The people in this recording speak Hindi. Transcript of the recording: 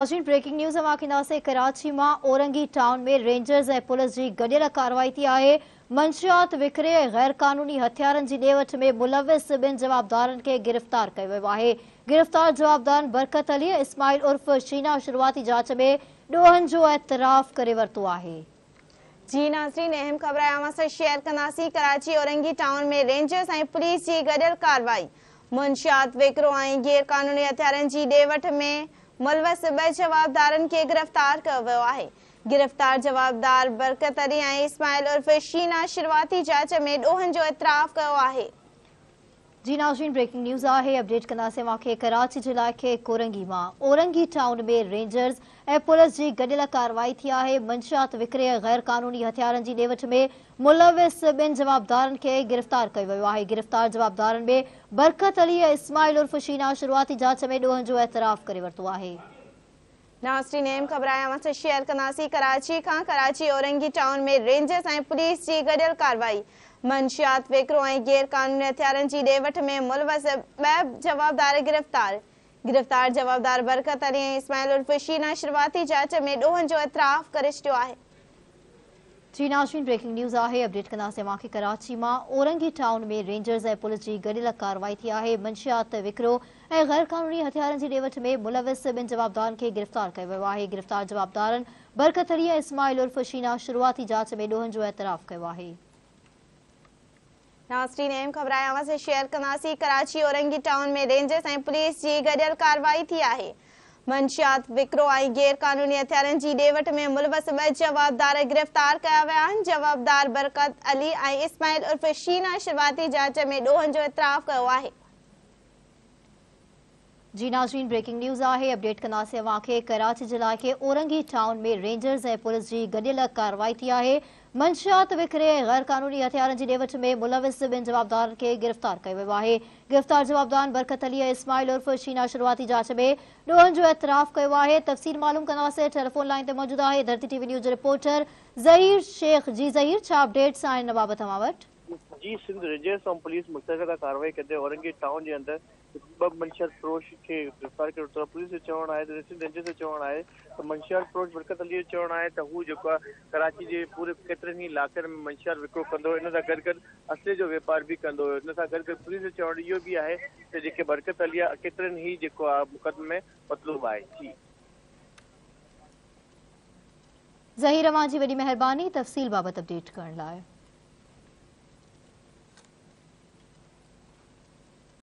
ब्रेकिंग न्यूज़ अवां कराची में औरंगी टाउन में रेंजर्स ए पुलिस की गडियल कार्रवाई थी है मंशियात विकरे गैर कानूनी हथियार की ॾे में मुलविस बिन जवाबदार के गिरफ़्तार किया गिरफ़्तार जवाबदार बरकत अली, इस्माइल उर्फ़ शीना शुरुआती जाँच में ॾोहनि जो एतराफ़ कर वरितो है जी नाज़रीन, अहम ख़बर शेयर कंदासीं, कराची औरंगी टाउन में रेंजर्स ए पुलिस की गडियल कार्रवाई। मुंशियात विकरो गैर कानूनी हथियार की ॾे में मुलवस सिबई जवाबदारनि खे गिरफ़्तार कयो वियो आहे। गिरफ़्तार जवाबदार बरकत अली ऐं इस्माइल उर्फ़ शीना शुरूआती जाँच में ॾोहनि जो इतराफ़ कयो आहे। जी नाज़रीन ब्रेकिंग न्यूज़ आहे अपडेट कंदासीं कराची जिला इलाइक़े कोरंगी माँ औरंगी टाउन में रेंजर्स ऐं पुलिस जी गॾियल कार्रवाई थी आहे मंशात विकिरे गैर क़ानूनी हथियारनि जी ॾे में मुलविस ॿिनि जवाबदारनि खे गिरफ़्तार कयो आहे। गिरफ़्तार जवाबदारनि में बरकत अली ऐं इस्माइल उर्फ़ शीना, शुरूआती जाँच में ॾोहनि जो एतराफ़ करे वरितो आहे। नाज़रीन नेम ख़बर शेयर कंदासीं कराची खां कराची औरंगी टाउन में रेंजर्स ऐं पुलिस जी गॾियल कार्रवाई। मंशियात विकिरो ऐं गैर कानूनी हथियारनि जी ॾे में मुलवस ॿ जवाबदार गिरफ़्तार। गिरफ़्तार जवाबदार बरकत अली ऐं इस्माइल उर्फ़ शीना, शुरूआती जाँच में ॾोहनि जो एतराफ़ करे छॾियो आहे। जी नाशीन ब्रेकिंग न्यूज़ आहे अपडेट कंदासीं मूंखे कराची माँ औरंगी टाउन में रेंजर्स ऐं पुलिस जी गॾियल कार्रवाई थी आहे। मंशियात विकिरो ऐं गैर कानूनी हथियारनि जी ॾे में मुलविस ॿिनि जवाबदारनि खे गिरफ़्तार कयो आहे। गिरफ़्तार अली ऐं इस्माइल उर्फ़ शीना शुरूआती जाँच में ॾोहनि जो एतराफ़ कयो आहे। नाज़रीन, अहम ख़बर से शेयर कंदासीं, कराची औरंगी टाउन में रेंजर्स ऐं पुलिस जी गॾियल कार्रवाई थी आहे। मंशियात विक्रो ऐं गैर कानूनी हथियारनि जी ॾे में मुलवस ब जवाबदार गिरफ़्तार कया विया जवाबदार बरकत अली इस्माइल उर्फ़ शीना शुरुआती जाँच में ॾोहनि जो इतराफ़ कयो आहे जी नाज़रीन ब्रेकिंग न्यूज़ आहे अपडेट कंदासीं अव्हांखे कराची जे इलाइक़े औरंगी टाउन में रेंजर्स ऐं पुलिस जी गॾियल कार्रवाई थी आहे मंशियात विकिरे गैर कानूनी हथियारनि जी ॾे में मुलविस ॿिनि जवाबदारनि खे गिरफ़्तार कयो वियो आहे गिरफ़्तार जवाबदार बरकत अली इस्माइल उर्फ़ शीना शुरूआती जाँच में ॾोहनि जो एतराफ़ कयो आहे तफ़सील मालूम कंदासीं टेलीफोन लाइन ते मौजूदु आहे Dharti TV news reporter Zaheer Shaikh. जी ज़हीर छा अपडेट्स आहिनि हिन बाबति तव्हां वटि जी सिंध रेंजर्स ऐं पुलिस मुश्तरका कार्रवाई कंदे औरंगी टाउन जे अंदरि ॿ मंशर फरोश खे गिरफ़्तार अथव पुलिस जो चवणु आहे त सिंध रेंजर्स जो चवणु आहे त मंशियार फरोश बरकत अली जो चवणु आहे त हू जेको आहे कराची जे पूरे केतिरनि ई इलाइक़नि में मंशियार विकिरो कंदो सां गॾु गॾु असले जो वापार बि कंदो हुयो इन सां गॾु गॾु पुलिस जो चवणु इहो बि आहे त जेके बरकत अली आहे जेको आहे मुक़दमे में मतलूब आहे। जी। ज़हीर अवां जी, वॾी महिरबानी, तफ़सील बाबति अपडेट लाइ।